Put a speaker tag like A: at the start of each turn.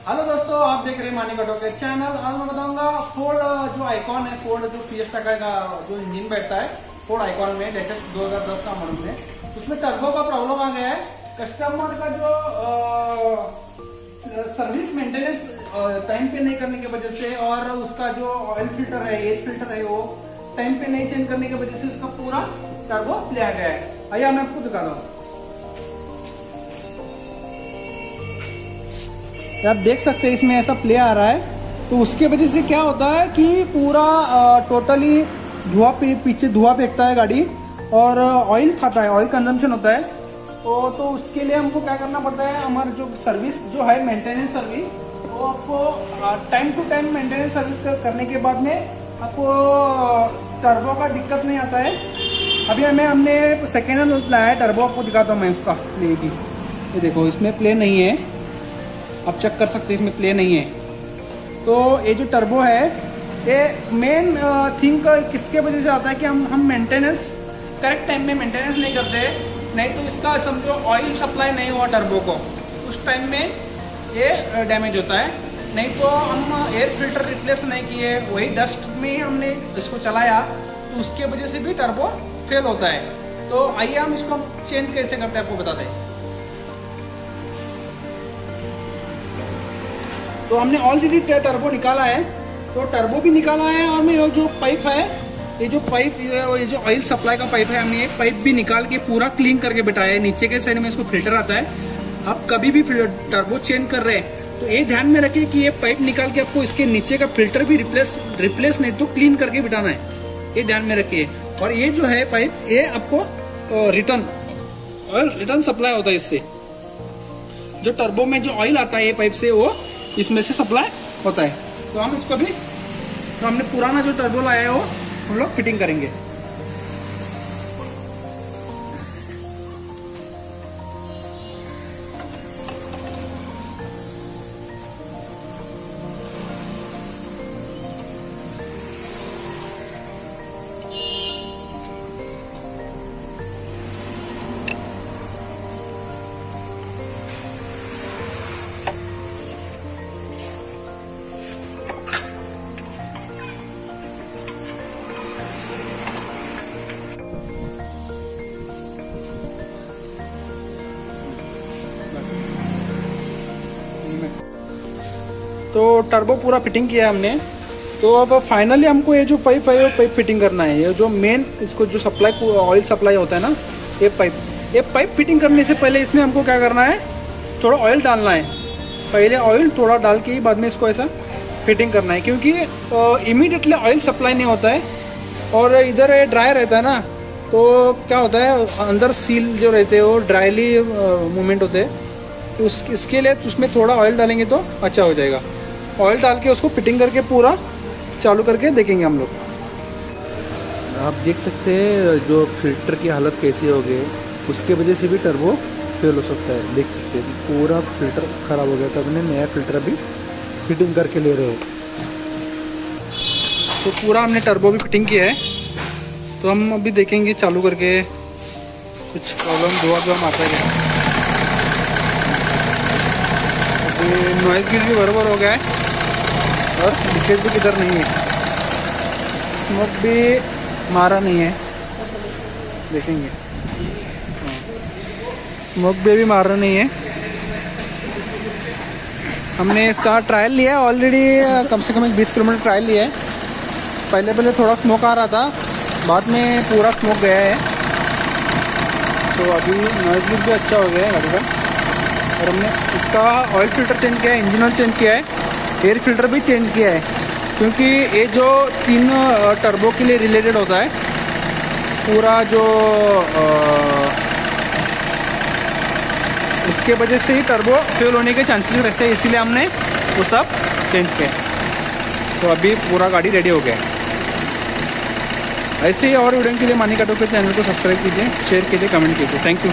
A: Hello दोस्तों, आप देख रहे हैं मानी कटो के चैनल। आज मैं बताऊँगा फोर्ड जो आइकॉन है फोर्ड जो फिएस्टा का जो इंजन बैठता है फोर्ड आइकॉन में लेटेस्ट 2010 का मॉडल में। उसमें टर्बो का प्रॉब्लम आ गया है। कस्टमर का जो सर्विस मेंटेनेंस टाइम पे नहीं करने की वजह से और उसका जो ऑयल फ़िल्टर है एयर फ़िल्टर है, वो टाइम पे नहीं चेंज करने की वजह से उसका पूरा टर्बो आ गया है। आइए मैं आपको दिखा रहा हूँ। आप देख सकते हैं इसमें ऐसा प्ले आ रहा है। तो उसके वजह से क्या होता है कि पूरा टोटली धुआँ पे पीछे धुआँ फेंकता है गाड़ी और ऑयल खाता है ऑयल कंजम्पशन होता है। तो तो उसके लिए हमको क्या करना पड़ता है हमारा जो सर्विस जो है मेंटेनेंस सर्विस वो आपको time to time maintenance service कर, करने के बाद में आपको टर्बो का दिक्कत नहीं आता है। अभी हमें हमने सेकेंड हैंड लाया है टर्बो आपको दिखाता हूँ मैं उसका प्ले की ये देखो इसमें प्ले नहीं है। आप चेक कर सकते हैं, इसमें प्ले नहीं है। तो ये जो टर्बो है, ये मेन थिंग किसके वजह से आता है कि हम हम मेंटेनेंस करेक्ट टाइम में मेंटेनेंस नहीं करते नहीं तो इसका समझो ऑयल सप्लाई नहीं हुआ टर्बो को। उस टाइम में ये डैमेज होता है। नहीं तो हम एयर फ़िल्टर रिप्लेस नहीं किए, वही डस्ट में हमने इसको चलाया। तो उसके वजह से भी टर्बो फेल होता है। तो आइए हम इसको चेंज कैसे करते हैं, आपको बताते हैं। तो हमने ऑलरेडी टर्बो निकाला है। तो टर्बो भी निकाला है और मैं जो पाइप है, ये जो पाइप ये जो ऑयल सप्लाई का पाइप है, हमने ये पाइप भी निकाल के पूरा क्लीन करके बिठाया है। नीचे के साइड में इसको फ़िल्टर आता है। आप कभी भी टर्बो चेंज कर रहे हैं। तो ये ध्यान में रखिए कि ये पाइप निकाल के आपको इसके नीचे का फ़िल्टर भी रिप्लेस रिप्लेस नहीं तो क्लीन करके बिठाना है। ये ध्यान में रखिए। और ये जो है पाइप ये आपको रिटर्न ऑयल रिटर्न सप्लाई होता है इससे। जो टर्बो में जो ऑयल आता है ये पाइप से वो इसमें से सप्लाई होता है। तो हम इसको भी तो हमने पुराना जो टर्बो लाया है वो हम लोग फिटिंग करेंगे। तो टर्बो पूरा फिटिंग किया है हमने। तो अब फाइनली हमको ये जो पाइप है, वो पाइप फिटिंग करना है। ये जो मेन इसको जो सप्लाई ऑयल सप्लाई होता है ना, ये पाइप ये पाइप फिटिंग करने से पहले इसमें हमको क्या करना है? थोड़ा ऑयल डालना है। पहले ऑयल थोड़ा डाल के ही बाद में इसको ऐसा फिटिंग करना है। क्योंकि इमीडिएटली ऑयल सप्लाई नहीं होता है। और इधर ड्राई रहता है ना तो क्या होता है, अंदर सील जो रहते हैं, वो ड्राईली मूवमेंट होते हैं। तो उस, इसके लिए उसमें थोड़ा ऑयल डालेंगे तो अच्छा हो जाएगा। ऑयल डाल के उसको फिटिंग करके पूरा चालू करके देखेंगे हम लोग।
B: आप देख सकते हैं जो फ़िल्टर की हालत कैसी हो गई उसके वजह से भी टर्बो फेल हो सकता है। देख सकते हैं पूरा फ़िल्टर ख़राब हो गया तो हमने नया फ़िल्टर अभी फिटिंग करके ले रहे हो।
A: तो पूरा हमने टर्बो भी फिटिंग किया है। तो हम अभी देखेंगे चालू करके कुछ प्रॉब्लम धुआ धुआ आता है। अभी नॉइज़ भी बराबर हो गया है। और लीकेज भी किधर नहीं है। स्मोक भी मारा नहीं है। देखेंगे। स्मोक भी अभी मारा नहीं है। हमने इसका ट्रायल लिया है। ऑलरेडी कम से कम एक बीस किलोमीटर ट्रायल लिया है। पहले पहले थोड़ा स्मोक आ रहा था। बाद में पूरा स्मोक गया है। तो अभी नॉइज़ भी अच्छा हो गया है गाड़ी का। और हमने इसका ऑयल फ़िल्टर चेंज किया है इंजन ऑयल चेंज किया है। एयर फ़िल्टर भी चेंज किया है, क्योंकि ये जो तीन टर्बो के लिए रिलेटेड होता है, पूरा जो उसके वजह से ही टर्बो फेल होने के चांसेस रहते हैं, इसीलिए हमने वो सब चेंज किया तो अभी पूरा गाड़ी रेडी हो गया ऐसे ही और वीडियो के लिए मानी काटो के चैनल को सब्सक्राइब कीजिए शेयर कीजिए कमेंट कीजिए। Thank you